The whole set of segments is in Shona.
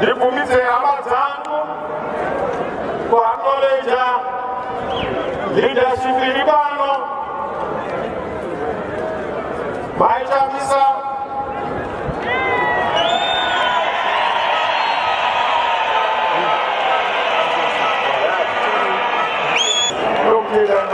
nivumize haba zangu kuhangoleja lidaship libano maitamisa ukila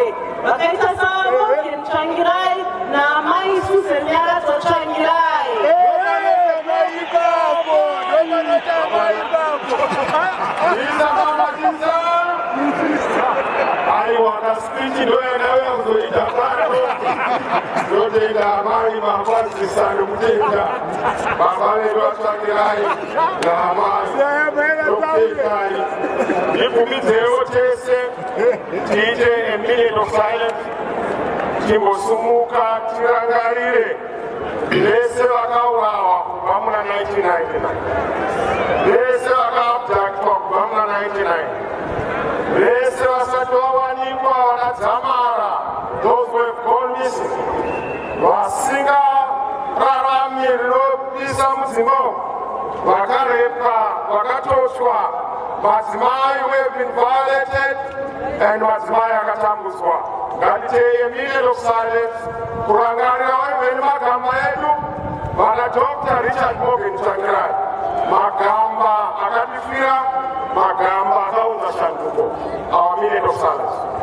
zimbabwe vakaita savamogen tsvangirai naamai susan nyaradzo tsvangirai isamamatiza aiwana spichi ndoyanauya kuzoita pano ndotenda amai makwazisa nekutenda baba vedu naamai ndokutekai ndibvumidzewo tese. Tiite eminute of silence timbosumuka tirangarire. Vese vakaurawa kubva muna 1999 vese vakaabdhaktwa kubva muna 99 vese vasati vawanikwa vakadzamara those have gone missing. Vasingararami rinopisa muzimbabwe vakarepwa vakatoshwa madzimai have been violated and madzimai akatambudzwa ngatiteye minute of silence kurangarira vaiveni magamba edu vana dr richard morgan tsvangirai magamba akandifira magamba akaunza shanduko. Our minute of silence